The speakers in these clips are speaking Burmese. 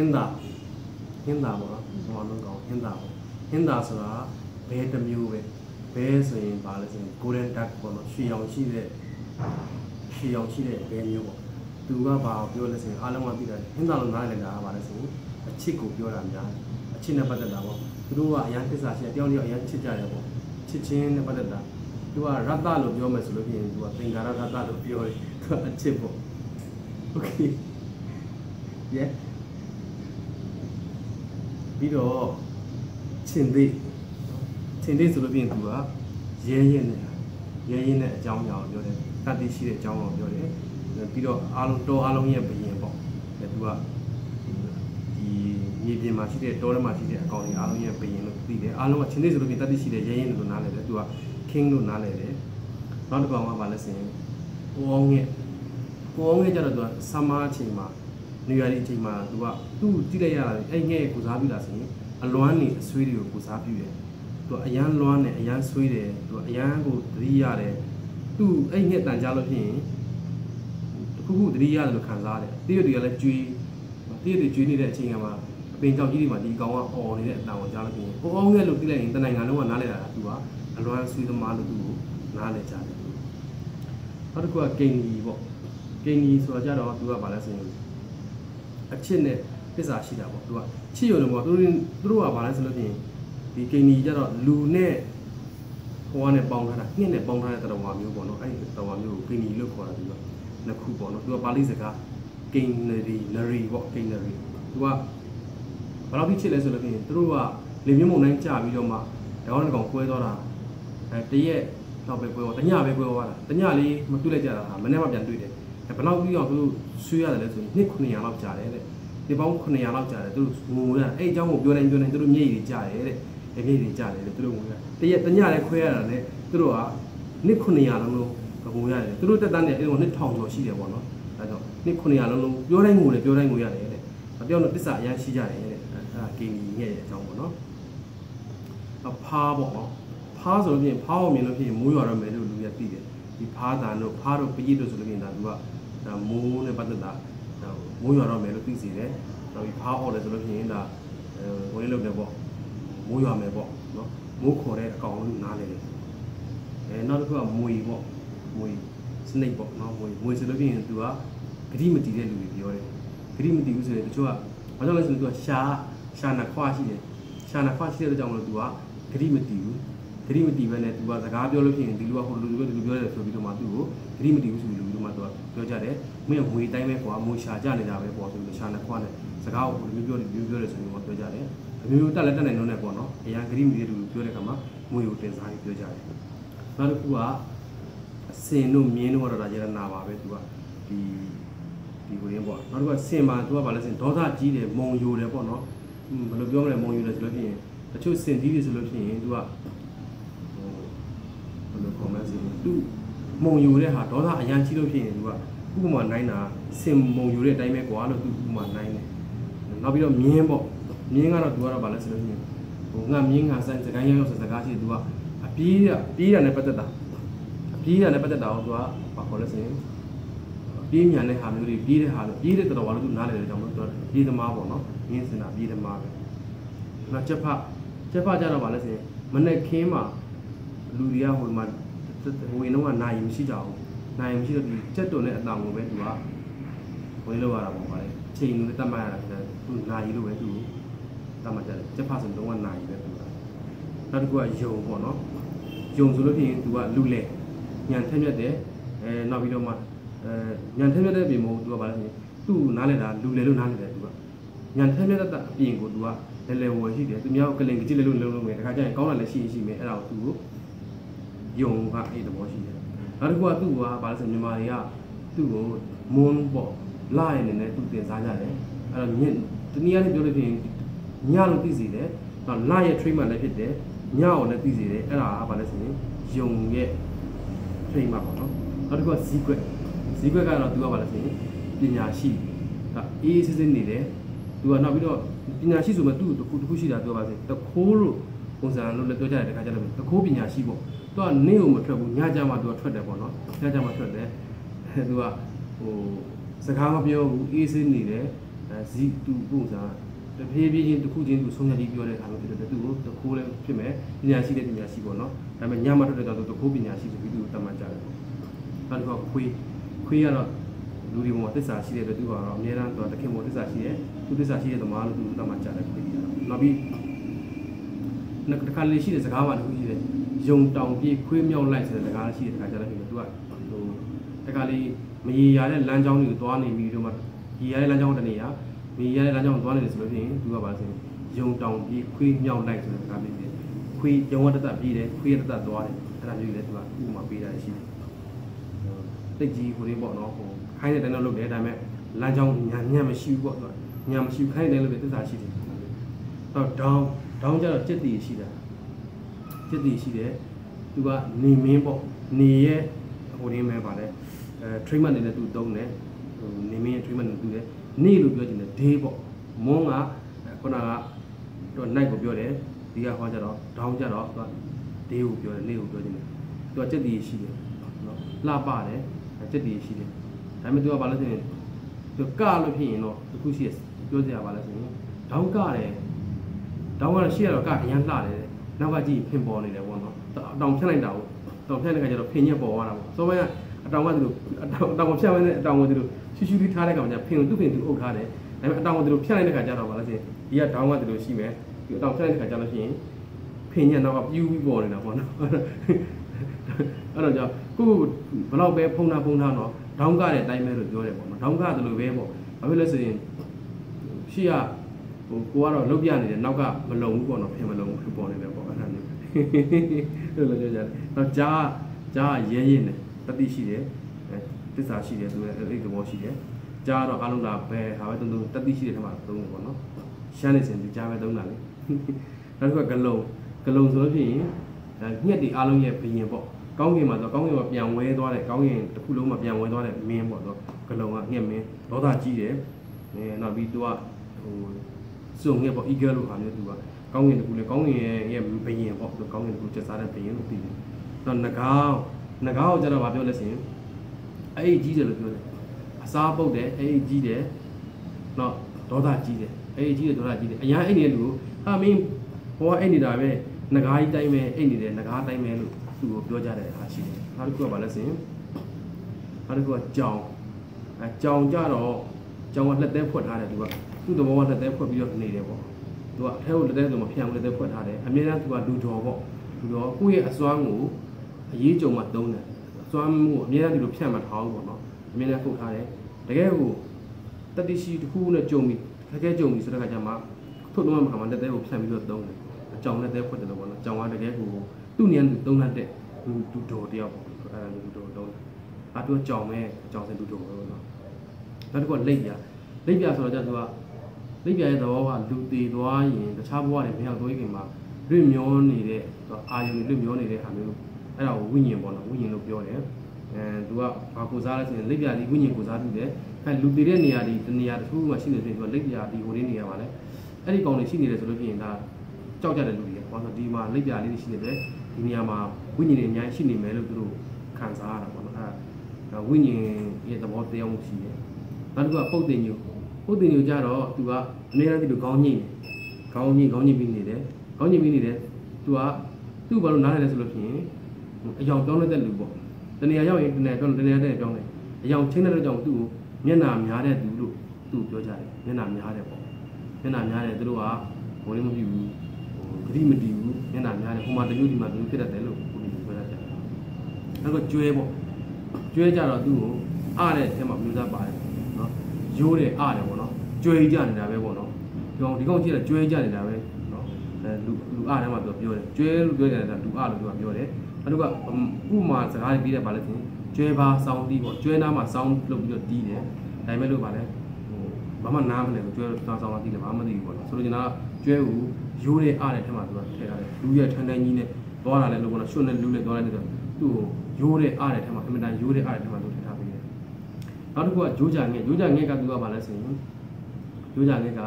င်းတာဟင်းတာပေါ့နော်ဘောလုံးကောင်ဟင်းတာပေါ့ဟင်းတာဆိုတာဘဲတစ်မျိုးပဲဘဲဆိုရင်ပါလဲဆိုရင် golden duck ပေါ့နော်ရွှေရောင်ရှိတဲ့ရွှေရောင်ရှိတဲ့ဘဲမျိုးပေါ့သူကဘာပြောလဲဆိုရင်အားလုံးကသိတယ်ဟင်းတာလို့နားလည်တာကပါလဲဆိုရင်အချစ်ကိုပြောတာများတယ်အချစ်နဲ့ပတ်သက်တာပေါ့သူတို့ကအရန်သစ္စာရှိတယ်တယောက်တယောက်အရန်ချစ်ကြတယ်ပေါ့ချစ်ချင်းနဲ့ပတ်သက်တာသူကရတ္တလို့ပြောမယ်ဆိုလို့ရှိရင်သူကသင်္ကာရရတ္တလို့ပြောတယ်သူကအချစ်ပေါ့ okay yeah ပြီးတော့ချင်းသေးချင်းသေးဆိုလို့ပြင်သူကရဲရဲနဲ့ရဲရဲနဲ့အကြောင်းအရာကိုပြောတယ်တတ်သိရှိတဲ့အကြောင်းကိုပြောတယ်ပြီးတော့အားလုံးတောအားလုံးရဲ့ဘယင်ပေါ့အဲသူကဒီမြေပြင်မှာရှိတဲ့တောထဲမှာရှိတဲ့အကောင်တွေအားလုံးရဲ့ဘယင်လို့သိတယ်အားလုံးကချင်းသေးဆိုလို့ပြင်တတ်သိရှိတဲ့ရဲရဲလို့နားလည်တယ်သူက king လို့နားလည်တယ်နောက်တစ်ကောင်ကဘာလဲဆိုရင်ကိုအောင်ရဲ့ကိုအောင်ရဲ့ကျတော့သူကဆမ်မာအချိန်မှာ နေရာဒီအချိန်မှာသူကသူ့ကြည့်လိုက်ရတာအဲ့ငဲ့ကိုစားပြတာဆိုရင်အလွမ်းနေအဆွေးတွေကိုကိုစားပြတယ်သူကအရန်လွမ်းတယ်အရန်ဆွေးတယ်သူကအရန်ကိုသတိရတယ်သူ့အဲ့ငဲ့တန်ကြလို့ဖြစ်ရင်တခုခုသတိရတယ်လို့ခံစားတယ်တိရတွေကလည်းကြွေးတိရတွေကြွေးနေတဲ့အချိန်ကမှအပင်ကြောက်ကြီးတွေမှာဒီကောင်ကအော်နေတဲ့အတန်ကိုကြားလို့ဖြစ်ရင်ကိုအောင်ငဲ့လို့သိလိုက်ရင်တနိုင်ငံလုံးကနားလဲတာသူကအလွမ်းဆွေးသမားလို့သူ့ကိုနားလဲကြတယ်နောက်တစ်ခုကကိန်ကြီးပေါ့ကိန်ကြီးဆိုတာကြတော့သူကဘာလဲဆိုရင် အချစ်နဲ့ပစ္စာရှိတာပေါ့သူကချစ်ရုံနဲ့ပေါ့သူတို့သူတို့ကဘာလဲဆိုလို့ရှိရင်ဒီကိန်ကြီးကြတော့လူနဲ့ဟိုကနဲ့ပေါင်းထားတာနှင်းနဲ့ပေါင်းထားတဲ့တော်ဝါမျိုးပေါ့နော်အဲ့ဒီတော်ဝါမျိုးကိုကိန်ကြီးလို့ခေါ်တာသူကနှစ်ခုပေါ့နော်သူကပါဠိစကားကိန်နရီနရီပေါ့ကိန်နရီသူကဘာလို့ဖြစ်ချစ်လဲဆိုလို့ရှိရင်သူတို့ကလေမြင့်မုန်တိုင်းကြာပြီးတော့မှတောင်းတဲ့ကောင်ကွဲသွားတာအဲတရက်တော့ပဲကွဲသွားတညပဲကွဲသွားတာတညလေးမတွေ့လိုက်ကြတာဟာမနေ့မှပြန်တွေ့တယ်အဲ ဘယ်လောက်ပြီးတော့သူတို့ဆွေးရတယ်လဲဆိုရင်နှစ်900လောက်ကြာတယ်တဲ့ဒီပေါင်း900လောက်ကြာတယ်သူတို့ငိုရအဲ့အကြောင်းကိုပြောနေပြောနေသူတို့မျက်ရည်ကြာတယ်တဲ့အဲမျက်ရည်ကြာတယ်တဲ့သူတို့ငိုရတရက်တညလည်းခွဲရတာနဲ့သူတို့ကနှစ်900လုံးလုံးငိုရတယ်သူတို့တက်တန်းနဲ့အဲ့တော့နှစ်1000ကျော်ရှိတယ်ပေါ့နော်အဲတော့နှစ်900လုံးလုံးပြောတိုင်းငိုတယ်ပြောတိုင်းငိုရတယ်တဲ့အပြောတော့တစ္ဆာအရန်ရှိကြတယ်တဲ့အဲဒါဂိမ်းကြီးရဲ့အကြောင်းပေါ့နော်အဖားပေါ့နော်ဖားဆိုလို့ဖြစ်ရင်ဖားအောင်မြင်လို့ဖြစ်ရင်မိုးရွာတော့မယ်လို့လူရသိတယ်ဒီဖားတန်တို့ဖားတို့ပကြီးတို့ဆိုလို့ဖြစ်ရင်ဒါသူက ဒါမိုးနဲ့ပတ်သက်တာဒါမိုးရွာတော့မယ်လို့သိစီတယ်နောက်ပြီးဖားအော်တယ်ဆိုလို့ဖြစ်ရင်ဒါအဲဝင်လို့တယ်ပေါ့မိုးရွာမယ်ပေါ့နော်မိုးခေါ်တဲ့အကောင်လို့နားလေတယ်အဲနောက်တစ်ခုကမွေပေါ့မွေစနိတ်ပေါ့နော်မွေမွေဆိုလို့ဖြစ်ရင်သူကဂတိမတီတဲ့လူတွေပြောတယ်ဂတိမတီဘူးဆိုရင်တချို့ကဘာကြောင့်လဲဆိုတော့သူကရှာရှာနာခွာရှိတယ်ရှာနာခွာရှိတဲ့ကြောင့်မလို့သူကဂတိမတီဘူး ဂတိမတီပဲနဲ့သူကစကားပြောလို့ဖြစ်ရင်ဒီလူကဟိုလူလူလူပြောတယ်ဆိုပြီးတော့မှသူ့ကိုဂတိမတီဘူးဆိုပြီးလူလူမှသူကပြောကြတယ်မင်းကငွေတိုင်းပဲကွာမွေရှာကြနေတာပဲပေါ့ဆိုပြီးရှာနာခွာနဲ့စကားကိုလူပြောတယ်လူပြောတယ်ဆိုပြီးတော့ပြောကြတယ်အမျိုးမျိုးတက်လက်တက်နိုင်တော့နဲ့ပေါ့နော်အရန်ဂတိမတီတဲ့လူပြောတဲ့ခါမှာငွေကိုတင်စားပြီးပြောကြတယ်နောက်တစ်ခုကအစင်တို့မြင်းတို့ကတော့ဒါကြရနာပါပဲသူကဒီဒီကိုရင်းပေါ့နောက်တစ်ခုကစင်မှာသူကဘာလဲစင်ဒေါသကြီးတယ်မုံယိုတယ်ပေါ့နော်ဘယ်လိုပြောမလဲမုံယိုတယ်ဆိုလို့ဖြစ်ရင်တချို့စင်ကြီးတွေဆိုလို့ဖြစ်ရင်သူကဟိုဘယ်လိုခေါ်မလဲစင် သူမုံယိုတဲ့ဟာဒေါသအရန်ကြီးလို့ဖြစ်ရင်သူကဥပမာနိုင်တာစင်မုံယိုတဲ့အတိုင်းပဲကွာလို့သူဥပမာနိုင်တယ်နောက်ပြီးတော့မြင်းပေါ့မြင်းကတော့သူကတော့ဘာလဲဆိုလို့ဖြစ်ရင်ဟိုငါမြင်းငါဆိုင်စကိုင်းရောက်ဆိုစကားရှိတယ်သူကအပြေးရပြေးရနဲ့ပတ်သက်တာအပြေးရနဲ့ပတ်သက်တာကိုသူကဘာခေါ်လဲဆိုရင်ပြေးမြန်တဲ့ဟာမျိုးတွေပြေးတဲ့ဟာလို့ပြေးတဲ့တော်တော်ဘာလို့သူနားလည်တယ်ကြောင့်လို့သူကပြေးသမားပေါ့နော်မြင်းစင်တာပြေးသမားပဲနောက်ချက်ဖချက်ဖကြတော့ဘာလဲဆိုရင်မနေ့ခင်းမှာလူတွေကဟိုမှာ ဟိုရင်တော့နိုင်မရှိကြဘူးနိုင်မရှိတော့ဒီချက်တုံနဲ့အတောင်ကိုပဲသူကဝင်လောက်ရတာပေါ့ဗါလေချိန်လို့တတ်မှတ်ရတာသူနိုင်လို့ပဲသူတတ်မှတ်ကြတယ်ချက်ဖဆိုတော့နိုင်ပဲသူကနောက်တစ်ခုကယုံပေါ့နော်ယုံဆိုလို့ဖြစ်ရင်သူကလူလေညံထက်မြက်တယ်အဲနောက်ပြီးတော့မှအဲညံထက်မြက်တဲ့ပြင်မဟုတ်သူကဘာလဲဆိုရင်သူ့နားလဲတာလူလေလို့နားလဲတယ်သူကညံထက်မြက်တဲ့အပြင်ကိုသူကလဲလဲဝယ်ရှိတယ်သူများကလင်ကြည့်လဲလို့လုံးလုံးမယ်တခါကျရင်ကောင်းတာလည်းရှိရှိမယ်အဲ့ဒါကိုသူ့ကို ယုံကအဲ့သဘောရှိတယ်နောက်တစ်ခုကသူ့ကဘာလဲဆိုမြန်မာတွေကသူ့ကိုမွန်းပေါ့လာရနေနဲ့သူတင်စားကြတယ်အဲ့တော့ညတနည်းအားဖြင့်ပြောလို့ဖြစ်ရင်ညလို့သိစီတယ်နောက်လာရဲ့ treatment လည်းဖြစ်တယ်ညအောင်လည်းသိစီတယ်အဲ့ဒါကဘာလဲဆိုရင်ယုံရဲ့ treatment ပေါ့နော်နောက်တစ်ခုကဇီးကွက်ဇီးကွက်ကတော့သူကဘာလဲဆိုရင်ပညာရှိဒါအေးစစ်စစ်နေတယ်သူကနောက်ပြီးတော့ပညာရှိဆိုမှသူ့တခုတခုရှိတာသူကဘာလဲတခိုးလို့ပုံစံလို့လည်းပြောကြတယ်တခါကျတော့တခိုးပညာရှိပေါ့ သူကနင်းကိုမထွက်ဘူးညကြမှာသူကထွက်တယ်ပေါ့နော်ညကြမှာထွက်တယ်သူကဟိုစကားမပြောဘူးအေးစစ်နေတယ်အဲအဲဇီတူပုံစံတဖြည်းဖြည်းချင်းတစ်ခုချင်းသူဆုံးဖြတ်ပြီးပြောတဲ့အခါမျိုးဖြစ်တယ်သူကိုတခိုးလည်းဖြစ်မယ်ပညာရှိတဲ့ပညာရှိပေါ့နော်ဒါပေမဲ့ညမထွက်တဲ့တော့တခိုးပညာရှိဆိုပြီးသူကိုတတ်မှတ်ကြတယ်နောက်တစ်ခါခွေးခွေးကတော့လူတွေပေါ်မှာသစ္စာရှိတဲ့အတွက်သူကတော့အများအားသူတခင်ပေါ်သစ္စာရှိတယ်သူသစ္စာရှိတဲ့သမားလို့သူတတ်မှတ်ကြတယ်ခွေးကတော့နောက်ပြီးနောက်တစ်ခါလေးရှိတဲ့စကားမှတစ်ခုရှိတယ် ယုံတောင်ပြေးခွေးမြောက်လိုက်ဆိုတဲ့စကားရှိတဲ့အခါကျတော့သူကဟိုတခါလေးမရေရတဲ့လမ်းကြောင်းတွေကိုသွားနေပြီးတော့မှရေရတဲ့လမ်းကြောင်းတနေရာမရေရတဲ့လမ်းကြောင်းသွားနေတယ်ဆိုလို့ရှိရင်သူကပါဆိုယုံတောင်ပြေးခွေးမြောက်လိုက်ဆိုတဲ့စကားဖြစ်တယ်ခွေးယုံဝတ္တတပြေးတယ်ခွေးရတ္တသွားတယ်အဲ့ဒါမျိုးကြီးလည်းသူကဥပမာပေးတာရှိတယ်တိတ်ကြီးဟိုလေးပေါ့နော်ဟိုခိုင်းတဲ့တန်းတော့လုပ်တယ်ဒါပေမဲ့လမ်းကြောင်းညာညံ့မရှိဘူးပေါ့သူကညာမရှိဘူးခိုင်းတဲ့လုပ်တယ်သစ္စာရှိတယ်တော့ဒေါင်းဒေါင်းကျတော့จิตတည်ရှိတာ ဖြစ်တည်ရှိတယ်သူကနေမင်းပေါ့နေရဲ့ဟိုရင်းမဲပါလဲအဲ treatment တွေနဲ့သူသုံးတယ်ဟိုနေမင်းရဲ့ treatment တွေသူတယ်နေလို့ပြောချင်တယ် day ပေါ့မွန်းကခုနကတော့ night ကိုပြောတယ်ဒီကဟောကြတော့ down ကြတော့သူက day ကိုပြောတယ်နေကိုပြောချင်တယ်သူကစက်တည်ရှိတယ်နော်လှပတယ်စက်တည်ရှိတယ်ဒါပေမဲ့သူကဘာလဲဆိုရင်သူကလို့ဖြစ်ရင်တော့အခုရှိရပြောစရာဘာလဲဆိုရင် down ကတယ် down ကတော့ရှိရတော့ကအရင်လှတယ် နောက်ကကြည့်ဖင်ပေါ်နေတယ်ပေါ့နော်အတောင်ဖြတ်လိုက်တာကိုအတောင်ဖြတ်တဲ့ခါကျတော့ဖင်ညက်ပေါ်သွားတာပေါ့စောပိုင်းကအတောင်ကသူတို့အတောင်အတောင်ကိုဖြတ်ဝင်တဲ့အတောင်ကိုသူတို့ရှူရှူလေးထားတဲ့ကောင်ကျဖင်ကိုသူ့ဖင်သူအုပ်ထားတယ်ဒါပေမဲ့အတောင်ကိုသူတို့ဖြတ်လိုက်တဲ့ခါကျတော့ဗာလဲဆိုရင်ဒီက down ကသူတို့ရှိမယ်ဒီအတောင်ဖြတ်လိုက်တဲ့ခါကျတော့ရှိရင်ဖင်ညက်နောက်ကပြူးပြီးပေါ်နေတာပေါ့နော်အဲ့တော့ကြောင့်ကိုဘလောက်ပဲဖုံတာဖုံတာတော့ down ကတဲ့အတိုင်းပဲလို့ပြောတယ်ပေါ့နော် down ကတလို့ပဲပေါ့ဘာဖြစ်လဲဆိုရင်ရှိရ ဟိုကိုကတော့လုတ်ပြနေတယ်နောက်ကမလုံဘူးပေါ့နော်ဖင်မလုံဘူးပေါ်နေတယ်ပေါ့အဲ့ဒါမျိုးအဲ့လိုပြောကြတယ်တော့ဂျာဂျာရဲရဲနေတတိရှိတယ်အဲတစ္ဆာရှိတယ်ဆိုတဲ့အဲ့ဒီသဘောရှိတယ်ဂျာတော့အလုံးလာပဲဟာပဲတုံတုံတတိရှိတဲ့ထက်မှာသုံးတယ်ပေါ့နော်ရှမ်းနေစင်ဒီဂျာပဲသုံးတာလေနောက်တစ်ခါဂလုံဂလုံဆိုလို့ဖြစ်ရင်ညက်ဒီအလုံးရဲ့ဘယင်ပေါ့ကောင်းကင်မှာဆိုကောင်းကင်မှာပြန်ဝဲသွားတယ်ကောင်းကင်တစ်ခုလုံးမှာပြန်ဝဲသွားတဲ့မင်းပေါ့တော့ဂလုံကငှက်မင်းဒေါသကြီးတယ်အဲနောက်ပြီးသူကဟို စုံငှက်ပေါ့ eagle လို့ဟာမျိုးသူကကောင်းကင်တကူလေကောင်းကင်ရဲ့ရဲ့ဘယင်ပေါ့သူကောင်းကင်တကူကျက်စားတဲ့ဘယင်လို့သိတယ်တော့ငကောင်းငကောင်းကိုကျတော့ဗာပြောလဲဆိုရင်အဲ့ဒီကြီးတယ်လို့ပြောတယ်အစားပုတ်တယ်အဲ့ဒီကြီးတယ်တော့ဒေါသကြီးတယ်အဲ့ဒီကြီးတယ်ဒေါသကြီးတယ်အရာအဲ့ဒီလူဟာမင်းဟောအဲ့နေတာပဲငကားကြီးတိုင်းပဲအဲ့နေတယ်ငကားတိုင်းပဲလို့သူ့ကိုပြောကြတဲ့အားရှိတယ်နောက်တစ်ခုကဗာလဲဆိုရင်နောက်တစ်ခုကကြောင်အဲကြောင်ကြတော့ ကြောင်ကလက်သေးဖွက်ထားတယ်သူကသူ့သဘောကလက်သေးဖွက်ပြီးတော့နေတယ်ပေါ့သူကအထဲကိုလက်သေးဆိုမဖြန့်ဘူးလက်သေးဖွက်ထားတယ်အမြဲတမ်းသူကလူတော်ပေါ့လူတော်ကိုယ့်ရဲ့အစွမ်းကိုအရေးကြုံမှသုံးတယ်အစွမ်းမှုအမြဲတမ်းဒီလိုဖြန့်မှထားဘူးပေါ့နော်အမြဲတမ်းဖုတ်ထားတယ်တကယ်ကိုတတိရှိတစ်ခုနဲ့ကြုံပြီးခက်ခဲကြုံပြီးဆိုတဲ့ခါကျမှထုတ်တော့မှခါမှလက်သေးကိုဖြန့်ပြီးတော့သုံးတယ်အကြောင်လက်သေးဖွက်တယ်လို့ပေါ့နော်ကြောင်ကတကယ်ကိုသူ့ဉာဏ်သူသုံးတတ်တဲ့လူလူတော်တယောက်ပေါ့အဲ့ဒါလူတော်တော့အတူကြောင်မဲ့အကြောင်စင်လူတော်ပဲပေါ့နော် နောက်တစ်ခုကလိပ်ပြလိပ်ပြဆိုတော့ကျသူကလိပ်ပြရဲ့သဘောကလူတည်သွားရင်တခြားဘဝတွေမရောက်သေးခင်မှာလွင့်မျောနေတဲ့အာယုန်လွင့်မျောနေတဲ့ဟာမျိုးအဲ့ဒါကိုဝိညာဉ်ပေါ့နော်ဝိညာဉ်လို့ပြောတယ်အဲသူကဘာကိုစားလဲဆိုရင်လိပ်ပြဒီဝိညာဉ်ကိုစားပြီးတယ်အဲလူတည်တဲ့နေရာဒီတနေရာတစ်ခုမှရှိနေတယ်ဆိုတော့လိပ်ပြဒီဟိုလေးနေရာပါလဲအဲ့ဒီကောင်တွေရှိနေတယ်ဆိုလို့ရှိရင်ဒါကြောက်ကြတဲ့လူတွေပေါ့နော်ဒီမှာလိပ်ပြလေးတွေရှိနေတယ်ဒီနေရာမှာဝိညာဉ်တွေအများကြီးရှိနေမယ်လို့သူတို့ခံစားရတာပေါ့နော်အဲဝိညာဉ်ရဲ့သဘောတရားမှုရှိတယ် နောက်တစ်ခုကပုတ်တင်ညိုပုတ်တင်ညိုကြတော့သူကအများအားဖြင့်ခေါင်းညိခေါင်းညိခေါင်းညိပြီးနေတယ်ခေါင်းညိပြီးနေတယ်သူကသူ့ဘာလို့နားလဲဆိုလို့ဖြစ်ရင်အယောင်ပြောင်းတဲ့လူပေါ့တနေရာရောက်ရင်တနေရာပြောင်းတနေရာတဲ့ပြောင်းတယ်အယောင်ချင်းတဲ့ကြောင့်သူ့ကိုမျက်နာများတဲ့သူလို့သူ့ပြောကြတယ်မျက်နာများတယ်ပေါ့မျက်နာများတယ်သူတို့ကဘိုးလေးမပြူဘူးဟိုဂရိမတီဘူးမျက်နှာများတယ်ဟိုမှာတမျိုးဒီမှာတမျိုးဖြစ်တတ်တယ်လို့ကိုဒီပြောရတယ်။နောက်ကကျွဲပေါ့ကျွဲကြတော့သူ့ကိုအားတဲ့အဲမှာမျိုးသားပါတယ်နော် ရိုးတယ်အားတယ်ပေါ့နော်ကျွဲကြနေတာပဲပေါ့နော်ဒီကောင်ဒီကောင်ကြည့်တာကျွဲကြနေတာပဲနော်အဲလူလူအားထဲမှာသူပြောတယ်ကျွဲလို့ပြောကြတယ်လူအားလို့သူကပြောတယ်နောက်ကဥမာစကားပြီးတယ်ဗာလဲဆိုကျွဲပါစောင်းတီးပေါ့ကျွဲနားမှာစောင်းလုပ်ပြီးတော့တီးတယ်ဒါပေမဲ့လို့ဗာလဲဟိုဘာမှနားမလဲကျွဲသွားစောင်းတီးတယ်ဘာမှမသိဘူးပေါ့နော်ဆိုလိုချင်တာကကျွဲကိုရိုးတဲ့အားတဲ့ထက်မှသူကထည့်ထားတယ်လူရဲ့ထန်းတန်းကြီးနဲ့သွားတာလည်းလို့ပေါ့နော်ရွှွနဲ့လူနဲ့သွားလိုက်တယ်ဆိုသူ့ကိုရိုးတဲ့အားတဲ့ထက်မှအင်မတန်ရိုးတဲ့အားတဲ့ထက်မှသူထည့်ထားပေးတယ် နောက်တစ်ခုကဂျိုးကြငဲ့ဂျိုးကြငဲ့ကသူကဘာလဲဆိုရင်ဂျိုးကြငဲ့က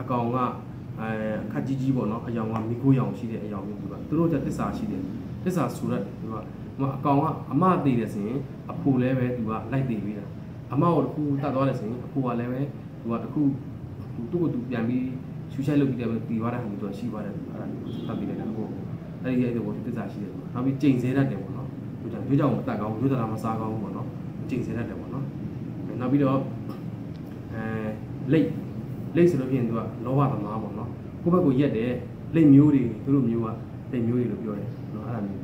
အကောင်ကအဲအခက်ကြီးကြီးပေါ့နော်အယောင်ကမိခိုးရောင်ရှိတဲ့အယောင်မျိုးသူကသူတို့ကတစ္ဆာရှိတယ်တစ္ဆာဆိုရက်သူကအကောင်ကအမသေးတယ်ဆိုရင်အဖိုလည်းပဲသူကလိုက်သေးပေးတာအမကိုတခုတတ်သွားတယ်ဆိုရင်အဖိုကလည်းပဲသူကတခုသူ့ကိုသူပြန်ပြီးရှူရှိုက်လုပ်ပြီးတယ်ပြီးသွားတဲ့ဟာမျိုးတော့ရှိပါတယ်အဲ့ဒါမျိုးသတ်ပြီးတယ်တော့အဲ့ဒီအဲ့ဒီဘောသစ္စာရှိတယ်ပေါ့နောက်ပြီးကြိမ်စဲတတ်တယ်ပေါ့နော်ဒီကြောင့်ဒီကြောင့်မတက်ကောင်းဒီကြောင့်မစားကောင်းဘူးပေါ့နော်ကြိမ်စဲတတ်တယ်ပေါ့နော် နောက်ပြီးတော့အဲလိတ်လိတ်ဆိုလို့ဖြစ်ရင်သူကလောဘသမားပေါ့နော်ကိုယ့်ဘက်ကိုရက်တယ်လိတ်မျိုးတွေသူတို့မျိုးကလိတ်မျိုးတွေလို့ပြောတယ်နော်အဲ့ဒါမျိုး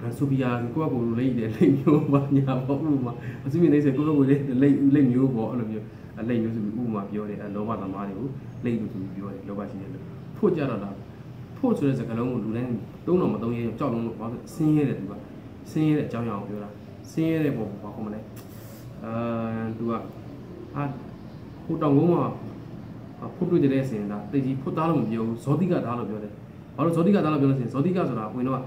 အဲဆိုပြီးယာကိုယ့်ဘက်ကိုလိတ်တယ်လိတ်မျိုးပါညာပေါ့ဥပမာအစမြင်နေစေကိုယ့်ဘက်ကိုလိတ်လိတ်လိတ်မျိုးပေါ့အဲ့လိုမျိုးအလိတ်မျိုးဆိုပြီးဥပမာပြောတယ်အဲလောဘသမားတွေကိုလိတ်လို့သူပြောတယ်လောဘရှိတယ်လို့ဖို့ကြတော့တာဖို့ဆိုတဲ့စကားလုံးကိုလူတိုင်းသုံးတော့မသုံးရဲကြောက်လုံးလို့ဘာလို့ဆင်းရဲတယ်သူကဆင်းရဲတဲ့အကြောင်းအရာကိုပြောတာဆင်းရဲတဲ့ပုံဘာခေါ်မလဲ အာသူကအာဟိုတောင်ကုန်းမှာဖို့တွေ့တဲ့အစဉ်ဒါတိတ်ကြီးဖို့သားလို့မပြောဘူးဇောတိကသားလို့ပြောတယ်ဘာလို့ဇောတိကသားလို့ပြောလို့ဆိုရင်ဇောတိကဆိုတာဝင်တော့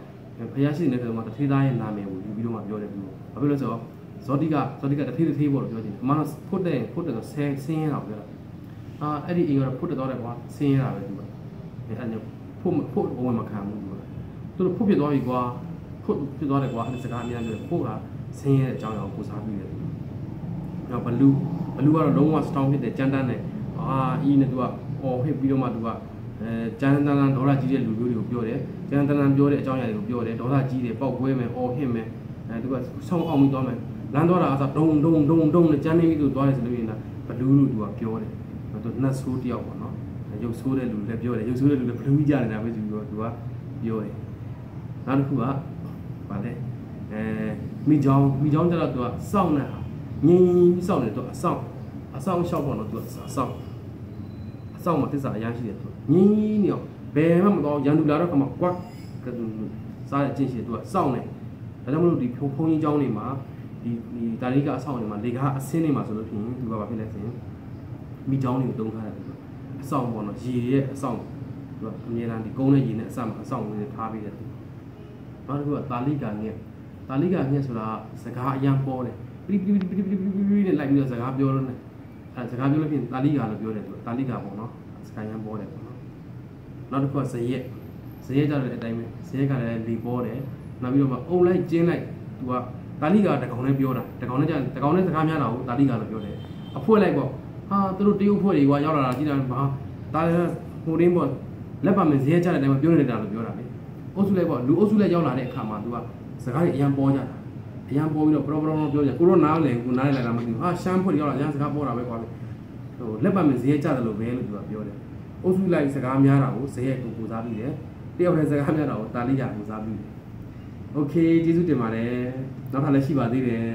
ဘုရားရှိနေတဲ့ကောင်ကတထေးသားရဲ့နာမည်ကိုယူပြီးတော့မှပြောတယ်သူဘာဖြစ်လို့ဆိုတော့ဇောတိကဇောတိကတထေးတထေးပေါ့လို့ပြောတယ်အမှန်တော့ဖို့တဲ့ဖို့တဲ့ဆိုဆင်းဆင်းရဲတာပြောတာအာအဲ့ဒီအိမ်ကတော့ဖို့တဲ့တော့တယ်ကွာဆင်းရဲတာပဲသူကအဲ့အဲ့ဖို့ဖို့ဘုံမခံဘူးသူကသူတို့ဖို့ဖြစ်သွားပြီကွာဖို့ဖြစ်သွားတယ်ကွာအဲ့ဒီစကားအများကြီးပြောတယ်ဖို့ကဆင်းရဲတဲ့အကြောင်းအရာကိုကိုစားပြီးတယ် နောက်ဘလူးဘလူးကတော့လုံးဝစတောင်းဖြစ်တယ်ကြမ်းတမ်းတယ်အာအီးနဲ့သူကအော်ဟစ်ပြီးတော့မှသူကအဲကျန်းတန်းတန်းဒေါ်လာကြီးတဲ့လူမျိုးတွေကိုပြောတယ်ကျန်းတန်းတန်းပြောတဲ့အကြောင်းအရာတွေကိုပြောတယ်ဒေါ်လာကြီးတယ်ပောက်ကွဲမယ်အော်ဟစ်မယ်အဲသူကဆောင်းအောင်ပြီးသွားမယ်လမ်းသွားတာအစားဒုံဒုံဒုံဒုံနဲ့ကျန်းနေပြီးသူသွားတယ်ဆိုလို့ရင်ဘလူးလို့သူကပြောတယ်သူနှက်ဆိုးတယောက်ပေါ့နော်ရုပ်ဆိုးတဲ့လူလည်းပြောတယ်ရုပ်ဆိုးတဲ့လူလည်းဘလူးကြနေတာပဲဆိုပြီးတော့သူကပြောတယ်နောက်တစ်ခုကဗာလဲအဲမိချောင်းမိချောင်းကျတော့သူကစောင့်နေတာ ငင်းပြီးစောင့်နေတော့အဆောင်အဆောင်လျှောက်ပေါ့နော်သူကအဆောင်အဆောင်မှာတစ္ဆာအရရှိတယ်သူငင်းနေအောင်ဘယ်မှမတော့ရန်သူလာတော့ခါမှာကွက်စားတဲ့အချင်းရှိသူကစောင့်နေဒါကြောင့်မလို့ဒီဖုံဖုံကြီးเจ้าနေမှာဒီဒီတာရိကအဆောင်နေမှာလေကားအစင်းနေမှာဆိုလို့ဖြစ်ရင်သူကဘာဖြစ်လဲဆိုရင်မိချောင်းတွေကိုတုံးထားတယ်သူကအဆောင်ပေါ့နော်ရေရဲ့အဆောင်သူကအမြဲတမ်းဒီကုန်းနဲ့ရေနဲ့အဆောင်အဆောင်ဝင်ထားပြီးတယ်နောက်တစ်ခုကတာလိကာနဲ့တာလိကာနဲ့ဆိုတာစကားအရန်ပေါ်တယ် ပရိပရိပရိပရိပရိပရိနဲ့လိုက်ပြီးတော့စကားပြောလို့ ਨੇ အဲစကားပြောလို့ဖြစ်ရင်တာလိကာလို့ပြောတယ်သူတာလိကာပေါ့နော်စကားရန်ပေါ်တယ်ပေါ့နော်နောက်တစ်ခုကဇရက်ဇရက်ကြတော့တဲ့အတိုင်းပဲဇရက်ကလည်းလီပေါ်တယ်နောက်ပြီးတော့မှအုံလိုက်ကျင်းလိုက်သူကတာလိကာတကောင်နဲ့ပြောတာတကောင်နဲ့ကြတကောင်နဲ့စကားများတာကိုတာလိကာလို့ပြောတယ်အဖွဲလိုက်ပေါ့ဟာသူတို့တရုတ်ဖွဲ့တွေကရောက်လာတာကြည့်တာဘာတာဟိုရင်းပေါ့လက်ပါမယ်ဇရက်ကြတဲ့အတိုင်းမှာပြောနေတာလို့ပြောတာလေအုပ်စုလိုက်ပေါ့လူအုပ်စုလိုက်ရောက်လာတဲ့အခါမှာသူကစကားတွေအရန်ပေါ်ကြတာ အရန်ပေါ်ပြီးတော့ပရောပရောပြောကြကိုရောနားလေကိုနားလေလာမသိဘူးဟာရှမ်းဖွဲ့တွေရောက်လာအရန်စကားပေါ်တာပဲကွာဟိုလက်ပါမယ်ဇရက်ကြတယ်လို့ပဲလို့သူကပြောတယ်အုပ်စုလိုက်စကားများတာကိုဇရက်ကိုပူစားပြီးတယ်တယောက်တည်းစကားများတာကိုတာလိယာပူစားပြီးတယ်โอเคကျေးဇူးတင်ပါတယ်နောက်ထပ်လည်းရှိပါသေးတယ်